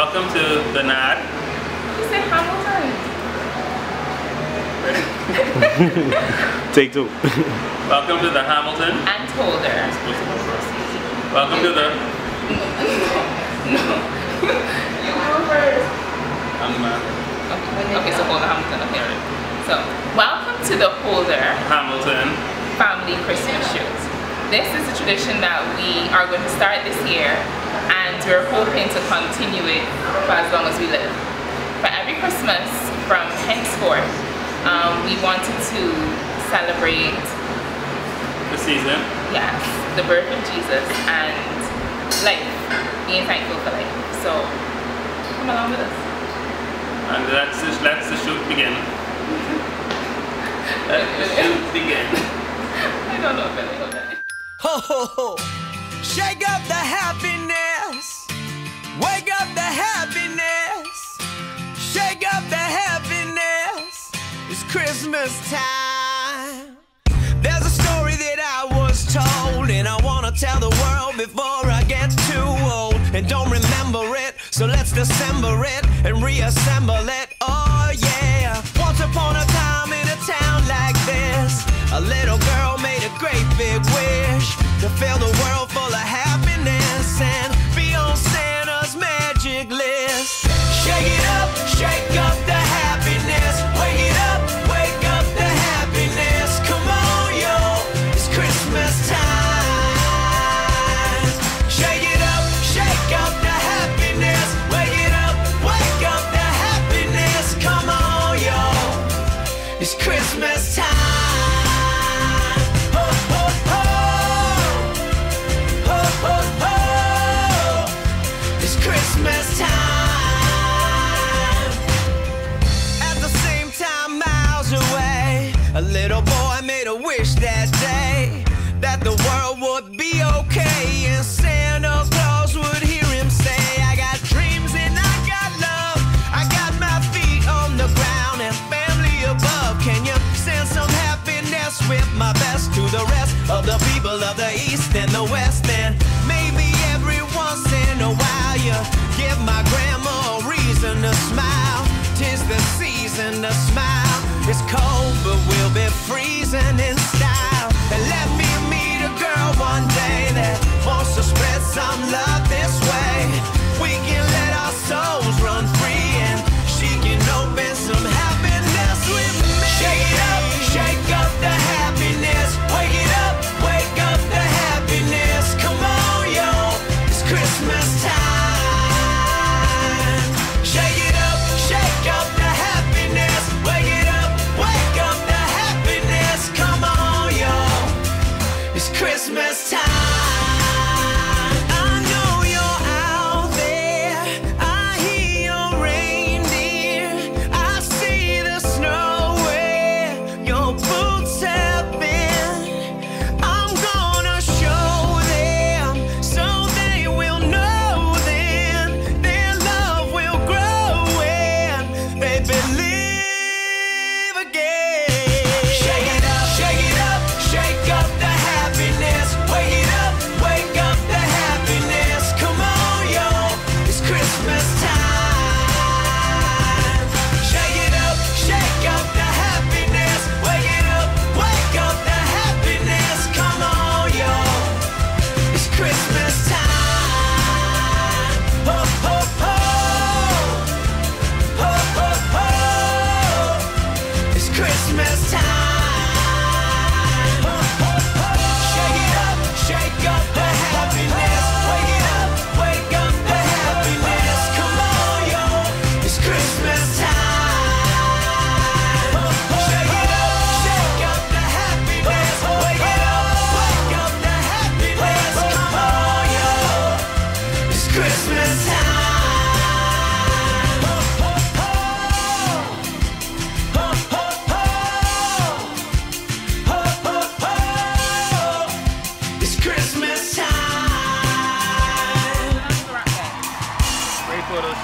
Welcome to the NAD. You say Hamilton. Take two. Welcome to the Hamilton. And Holder. Welcome to the. no. You go first. I'm uh, Okay, okay so Holder Hamilton. Okay. So, welcome to the Holder Hamilton. Family Christmas Shoot. This is a tradition that we are going to start this year and we're hoping to continue it for as long as we live. For every Christmas from henceforth, um, we wanted to celebrate, The season. yes, the birth of Jesus and life, being thankful for life. So, come along with us. And let's the, let's the shoot begin. Let the shoot begin. I don't know if I know that. Ho ho ho! Shake up the happiness. Christmas time. There's a story that I was told, and I wanna tell the world before I get too old. And don't remember it, so let's dissemble it and reassemble it. With my best to the rest of the people of the East and the West? And maybe every once in a while you give my grandma a reason to smile. Tis the season to smile. It's cold, but we'll be freezing in style. And let me meet a girl one day that wants to spread some love Christmas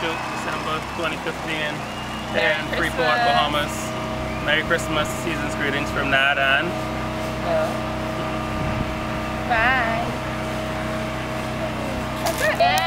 December 2015. Here in Freeport, Christmas. Bahamas. Merry Christmas, season's greetings from Nad and Bye. That's it.